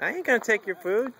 I ain't gonna take your food.